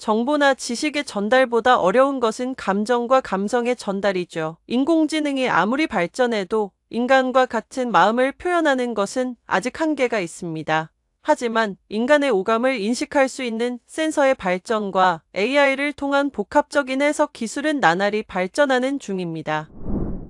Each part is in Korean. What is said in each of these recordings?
정보나 지식의 전달보다 어려운 것은 감정과 감성의 전달이죠. 인공지능이 아무리 발전해도 인간과 같은 마음을 표현하는 것은 아직 한계가 있습니다. 하지만 인간의 오감을 인식할 수 있는 센서의 발전과 AI를 통한 복합적인 해석 기술은 나날이 발전하는 중입니다.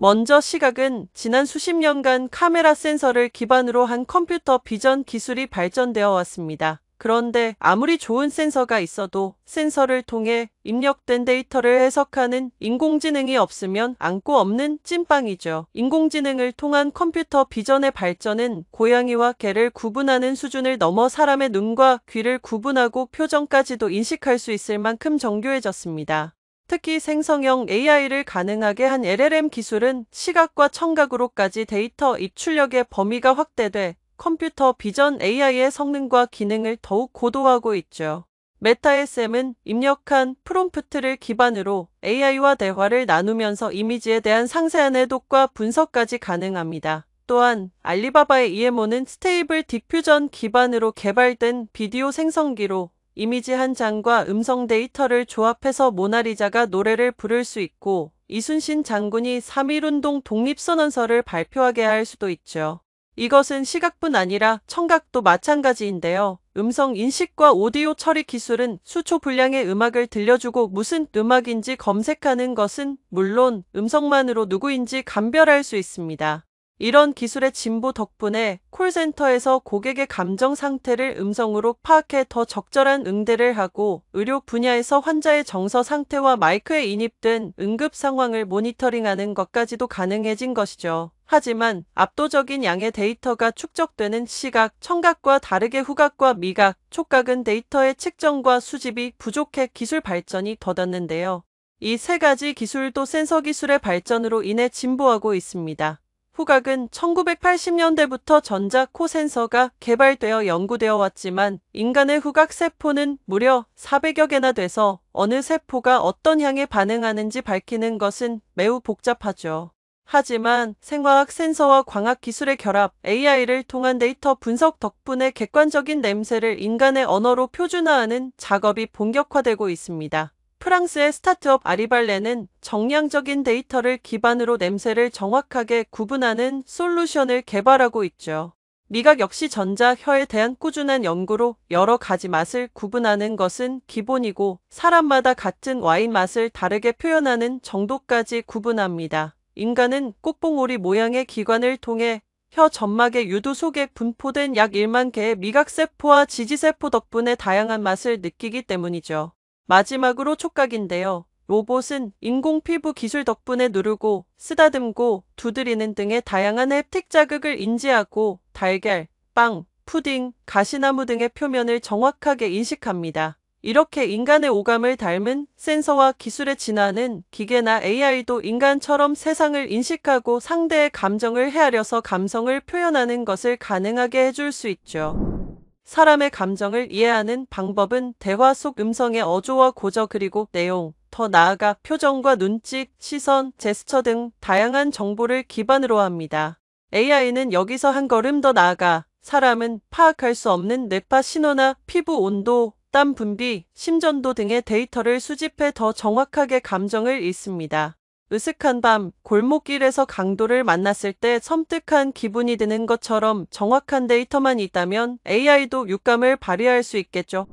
먼저 시각은 지난 수십 년간 카메라 센서를 기반으로 한 computer vision 기술이 발전되어 왔습니다. 그런데 아무리 좋은 센서가 있어도 센서를 통해 입력된 데이터를 해석하는 인공지능이 없으면 앙꼬 없는 찐빵이죠. 인공지능을 통한 computer vision의 발전은 고양이와 개를 구분하는 수준을 넘어 사람의 눈과 귀를 구분하고 표정까지도 인식할 수 있을 만큼 정교해졌습니다. 특히 생성형 AI를 가능하게 한 LLM 기술은 시각과 청각으로까지 데이터 입출력의 범위가 확대돼 computer vision AI의 성능과 기능을 더욱 고도화하고 있죠. 메타 SAM은 입력한 프롬프트를 기반으로 AI와 대화를 나누면서 이미지에 대한 상세한 해독과 분석까지 가능합니다. 또한 알리바바의 EMO는 Stable Diffusion 기반으로 개발된 비디오 생성기로 이미지 한 장과 음성 데이터를 조합해서 모나리자가 노래를 부를 수 있고 이순신 장군이 3.1운동 독립선언서를 발표하게 할 수도 있죠. 이것은 시각뿐 아니라 청각도 마찬가지인데요. 음성 인식과 오디오 처리 기술은 수초 분량의 음악을 들려주고 무슨 음악인지 검색하는 것은 물론 음성만으로 누구인지 감별할 수 있습니다. 이런 기술의 진보 덕분에 콜센터에서 고객의 감정 상태를 음성으로 파악해 더 적절한 응대를 하고 의료 분야에서 환자의 정서 상태와 마이크에 인입된 응급 상황을 모니터링하는 것까지도 가능해진 것이죠. 하지만 압도적인 양의 데이터가 축적되는 시각, 청각과 다르게 후각과 미각, 촉각은 데이터의 측정과 수집이 부족해 기술 발전이 더뎠는데요. 이 세 가지 기술도 센서 기술의 발전으로 인해 진보하고 있습니다. 후각은 1980년대부터 전자 코 센서가 개발되어 연구되어 왔지만 인간의 후각 세포는 무려 400여 개나 돼서 어느 세포가 어떤 향에 반응하는지 밝히는 것은 매우 복잡하죠. 하지만 생화학 센서와 광학 기술의 결합, AI를 통한 데이터 분석 덕분에 객관적인 냄새를 인간의 언어로 표준화하는 작업이 본격화되고 있습니다. 프랑스의 스타트업 아리발레는 정량적인 데이터를 기반으로 냄새를 정확하게 구분하는 솔루션을 개발하고 있죠. 미각 역시 전자, 혀에 대한 꾸준한 연구로 여러 가지 맛을 구분하는 것은 기본이고 사람마다 같은 와인 맛을 다르게 표현하는 정도까지 구분합니다. 인간은 꽃봉오리 모양의 기관을 통해 혀 점막의 유두 속에 분포된 약 1만 개의 미각세포와 지지세포 덕분에 다양한 맛을 느끼기 때문이죠. 마지막으로 촉각인데요. 로봇은 인공 피부 기술 덕분에 누르고 쓰다듬고 두드리는 등의 다양한 햅틱 자극을 인지하고 달걀, 빵, 푸딩, 가시나무 등의 표면을 정확하게 인식합니다. 이렇게 인간의 오감을 닮은 센서와 기술의 진화는 기계나 AI도 인간처럼 세상을 인식하고 상대의 감정을 헤아려서 감성을 표현하는 것을 가능하게 해줄 수 있죠. 사람의 감정을 이해하는 방법은 대화 속 음성의 어조와 고저 그리고 내용, 더 나아가 표정과 눈짓, 시선, 제스처 등 다양한 정보를 기반으로 합니다. AI는 여기서 한 걸음 더 나아가 사람은 파악할 수 없는 뇌파 신호나 피부 온도, 땀 분비, 심전도 등의 데이터를 수집해 더 정확하게 감정을 읽습니다. 으슥한 밤, 골목길에서 강도를 만났을 때 섬뜩한 기분이 드는 것처럼 정확한 데이터만 있다면 AI도 육감을 발휘할 수 있겠죠.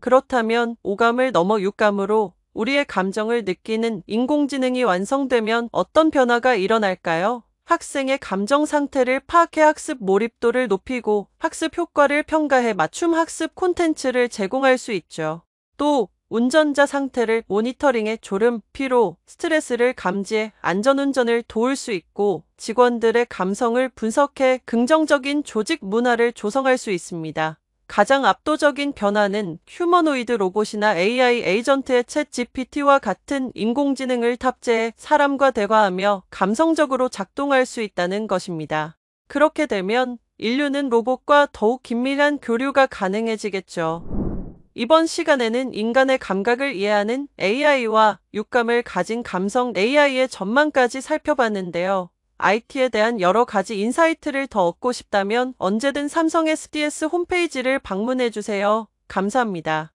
그렇다면 오감을 넘어 육감으로 우리의 감정을 느끼는 인공지능이 완성되면 어떤 변화가 일어날까요? 학생의 감정 상태를 파악해 학습 몰입도를 높이고 학습 효과를 평가해 맞춤 학습 콘텐츠를 제공할 수 있죠. 또 운전자 상태를 모니터링해 졸음, 피로, 스트레스를 감지해 안전운전을 도울 수 있고 직원들의 감성을 분석해 긍정적인 조직 문화를 조성할 수 있습니다. 가장 압도적인 변화는 휴머노이드 로봇이나 AI agent에 Chat GPT와 같은 인공지능을 탑재해 사람과 대화하며 감성적으로 작동할 수 있다는 것입니다. 그렇게 되면 인류는 로봇과 더욱 긴밀한 교류가 가능해지겠죠. 이번 시간에는 인간의 감각을 이해하는 AI와 육감을 가진 감성 AI의 전망까지 살펴봤는데요. IT에 대한 여러 가지 insight를 더 얻고 싶다면 언제든 삼성 SDS 홈페이지를 방문해주세요. 감사합니다.